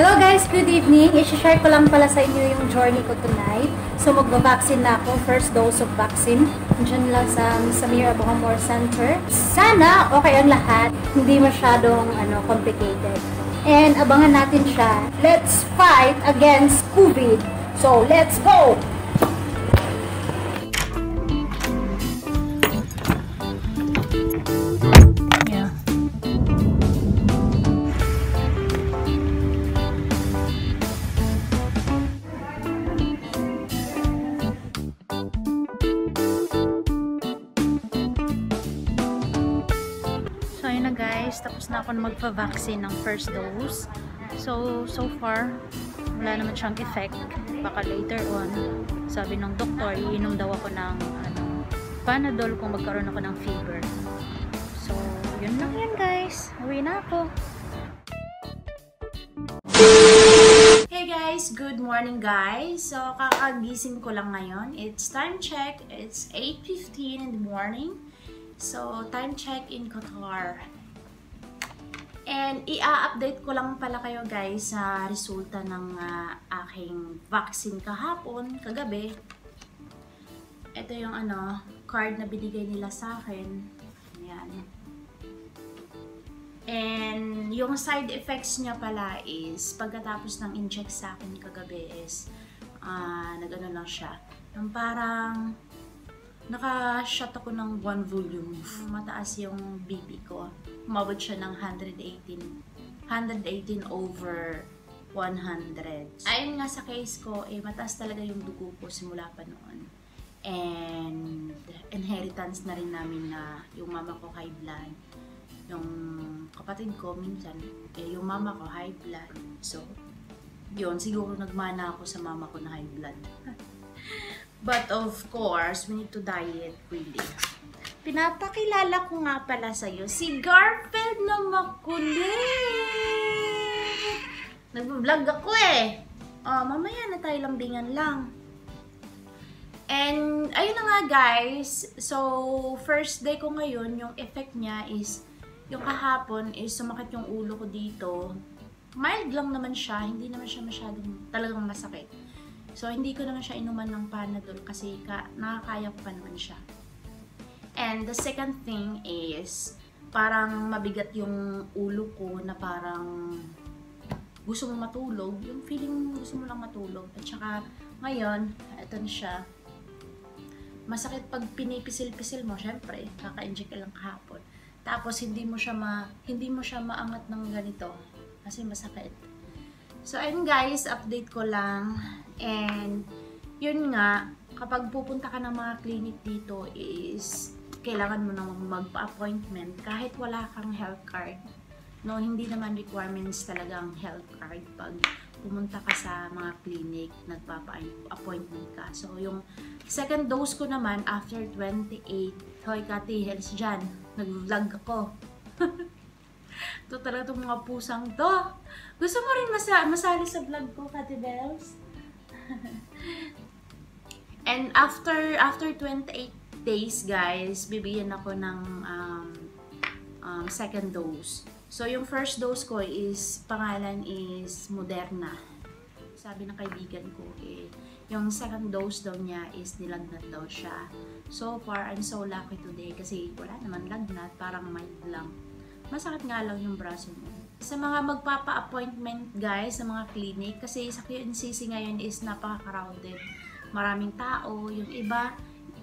Hello guys, good evening. I-share ko lang pala sa inyo yung journey ko tonight. So magba-vaccine na ako, first dose of vaccine. Diyan lang sa Samir Abuhamor Center. Sana okay ang lahat, hindi masyadong ano, complicated. And abangan natin siya. Let's fight against COVID. So let's go! Ayun na guys. Tapos na ako magpa-vaccine ng first dose. So, so far, wala naman siyang effect. Baka later on, sabi ng doktor, iinom daw ako ng ano, Panadol kung magkaroon ako ng fever. So, yun lang yan guys. Uwi na ako. Hey guys! Good morning guys! So, kakagising ko lang ngayon. It's time check. It's 8.15 in the morning. So, time check in Qatar. And i-update ko lang pala kayo guys sa resulta ng ah, aking vaccine kahapon, kagabi. Ito yung ano, card na binigay nila sa akin. Ayan. And yung side effects niya pala is pagkatapos ng inject sa akin kagabi is ah nagano lang siya. Yung parang naka-shot ako ng one volume. Mataas yung BP ko. Umabot siya ng 118. 118 over 100. Ayun nga sa case ko, eh, mataas talaga yung dugo ko simula pa noon. And inheritance na rin namin na yung mama ko high blood. Yung kapatid ko minsan, eh, yung mama ko high blood. So, yun, siguro nagmana ako sa mama ko na high blood. But of course, we need to diet really. Pinapakilala ko nga pala sa'yo si Garfield na makulit. Nag-vlog ako eh. Oh, mamaya na tayo lambingan lang. And, ayun na nga guys. So, first day ko ngayon, yung effect niya is, yung kahapon is sumakit yung ulo ko dito. Mild lang naman siya. Hindi naman siya masyadong talagang masakit. So, hindi ko naman siya inuman ng Panadol kasi ka, nakakaya ko pa naman siya. And the second thing is, parang mabigat yung ulo ko na parang gusto mo matulog. Yung feeling gusto mo lang matulog. At saka, ngayon, ito na siya. Masakit pag pinipisil-pisil mo, syempre, kaka-inject ka lang kahapon. Tapos, hindi mo siya ma, hindi mo siya maangat ng ganito. Kasi masakit. So, ayun guys, update ko lang. And, yun nga, kapag pupunta ka ng mga clinic dito is, kailangan mo nang magpa-appointment kahit wala kang health card. No, hindi naman requirements talaga ang health card pag pumunta ka sa mga clinic, nagpapa-appointment ka. So, yung second dose ko naman, after 28, Hoy, Kati, health dyan, nag-vlog ako. Ito talaga itong mga pusang to. Gusto mo rin masa masali sa vlog ko, Kati Bells? And after after 28 days, guys, bibigyan ako ng um, um, second dose. So, yung first dose ko is, pangalan is Moderna. Sabi ng kaibigan ko, eh, yung second dose daw niya is nilagnat daw siya. So far, I'm so lucky today kasi wala naman lagnat, parang mild lang. Masakit nga lang yung braso mo. Sa mga magpapa-appointment guys, sa mga clinic, kasi sa QNCC ngayon is napaka-crowded. Maraming tao, yung iba,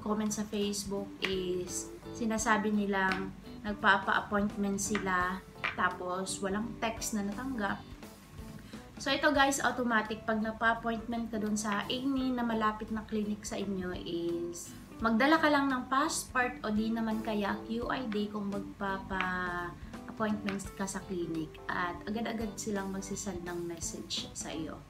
comment sa Facebook is sinasabi nilang nagpapa-appointment sila tapos walang text na natanggap. So ito guys, automatic pag napa-appointment ka dun sa any na malapit na clinic sa inyo is magdala ka lang ng passport o di naman kaya QID kung magpapa appointments ka sa clinic at agad-agad silang magsisend ng message sa iyo.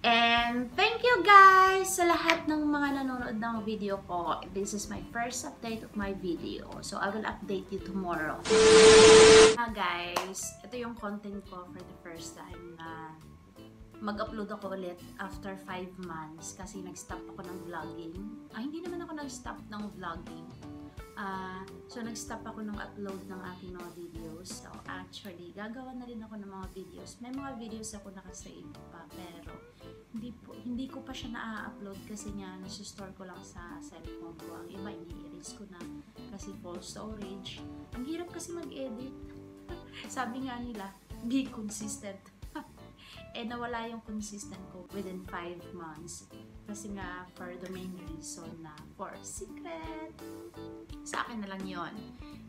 And thank you guys sa lahat ng mga nanonood ng video ko. This is my first update of my video. So I will update you tomorrow. Ah guys, ito yung content ko for the first time na mag-upload ako ulit after 5 months kasi nag-stop ako ng vlogging. Ah, hindi naman ako nag-stop ng vlogging. Ah, so, nag-stop ako ng upload ng aking mga videos. So, actually, gagawa na rin ako ng mga videos. May mga videos ako nakasave pa, pero hindi, po, hindi ko pa siya na-upload kasi nga, nasa-store ko lang sa cellphone ko. Ang iba, ini-erase ko na kasi full storage. Ang hirap kasi mag-edit. Sabi nga nila, be consistent. Eh, nawala yung consistent ko within 5 months. Kasi nga, for the main reason na for secret. Sa akin na lang yon.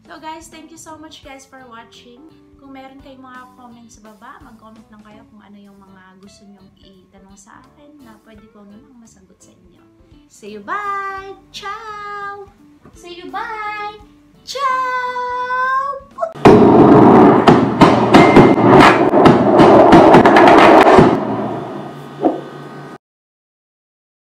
So guys, thank you so much guys for watching. Kung meron kayong mga comments sa baba, mag-comment lang kayo kung ano yung mga gusto nyong itanong sa akin na pwede ko namang masagot sa inyo. See you, bye! Ciao! See you, bye!